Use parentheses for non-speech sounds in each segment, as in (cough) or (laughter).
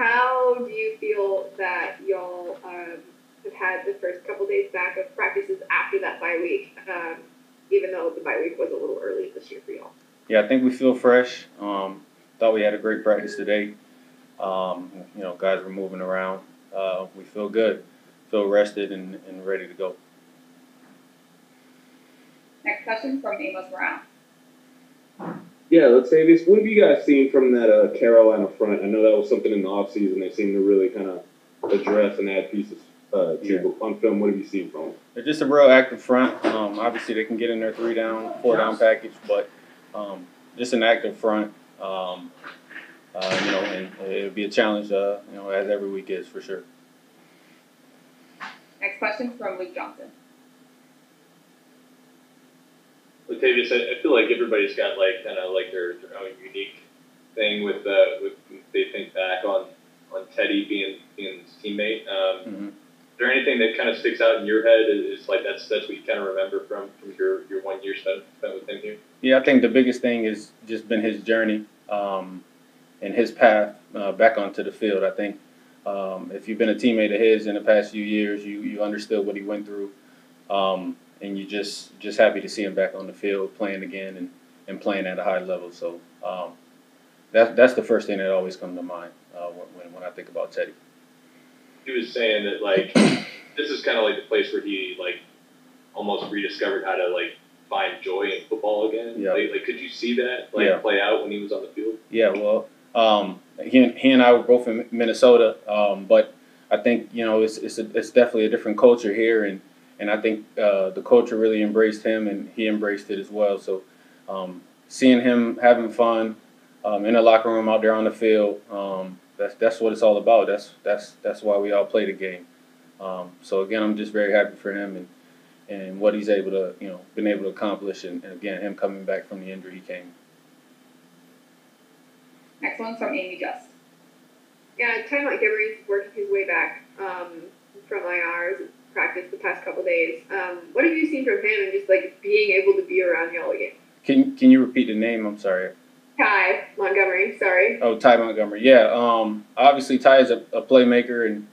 how do you feel that y'all um, have had the first couple days back of practices after that bye week, um, even though the bye week was a little early this year for y'all? Yeah, I think we feel fresh. Um, thought we had a great practice today. Um, you know, guys were moving around. Uh, we feel good, feel rested and, and ready to go. Next question from Amos Brown. Yeah, let's say this. What have you guys seen from that uh, Carolina front? I know that was something in the offseason they seemed to really kind of address and add pieces uh, to. Yeah. But on film, what have you seen from them? They're just a real active front. Um, obviously, they can get in their three down, four down package, but um, just an active front. Um, uh, you know, and it'll be a challenge. Uh, you know, as every week is for sure. Next question from Luke Johnson. Latavius, I, I feel like everybody's got like kind of like their, their own unique thing with uh, with they think back on on Teddy being being his teammate. Um, hmm Is there anything that kind of sticks out in your head? Is, is like that's that's what you kind of remember from from your your one year spent spent with him here. Yeah, I think the biggest thing has just been his journey um, and his path uh, back onto the field. I think um, if you've been a teammate of his in the past few years, you you understood what he went through, um, and you just just happy to see him back on the field playing again and, and playing at a high level. So um, that's that's the first thing that always comes to mind uh, when when I think about Teddy. He was saying that like (coughs) this is kind of like the place where he like almost rediscovered how to like find joy in football again. Yeah. Like, like could you see that like Yeah. play out when he was on the field? Yeah, well, um, he, and, he and I were both in Minnesota, um, but I think you know it's it's, a, it's definitely a different culture here, and and I think uh, the culture really embraced him, and he embraced it as well. So um, seeing him having fun um, in the locker room, out there on the field, um, that's that's what it's all about. That's that's that's why we all play the game. Um, so again, I'm just very happy for him and and what he's able to you know been able to accomplish, and, and again him coming back from the injury he came. Next one from Amie Just. Yeah, Ty Montgomery's working his way back um, from IR's practice the past couple days. Um, what have you seen from him and just like being able to be around y'all again? Can can you repeat the name? I'm sorry. Ty Montgomery, sorry. Oh, Ty Montgomery. Yeah. Um. Obviously, Ty is a, a playmaker, and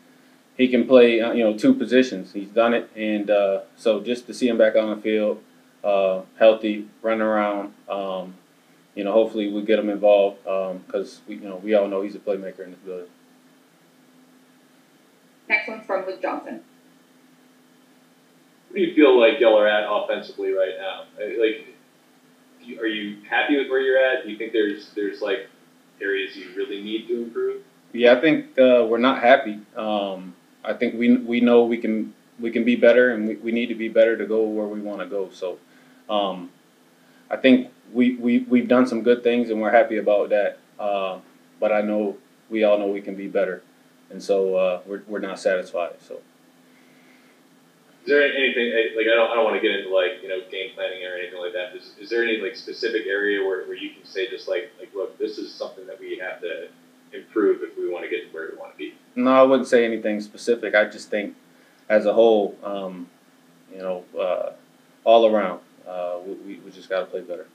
he can play. Uh, you know, two positions. He's done it, and uh, so just to see him back on the field, uh, healthy, running around. Um, you know, hopefully we get him involved because we, you know, we all know he's a playmaker in this building. Next one's from Luke Johnson. Where do you feel like y'all are at offensively right now? Like, you- are you happy with where you're at? Do you think there's there's like areas you really need to improve? Yeah, I think uh, we're not happy. Um, I think we we know we can we can be better, and we, we need to be better to go where we want to go. So, um, I think we, we we've done some good things, and we're happy about that. Uh, but I know we all know we can be better, and so uh, we're we're not satisfied. So. Is there anything like I don't I don't want to get into like you know game planning or anything like that. Is, is there any like specific area where, where you can say just like like look this is something that we have to improve if we want to get to where we want to be? No, I wouldn't say anything specific. I just think, as a whole, um, you know, uh, all around, uh, we we just got to play better.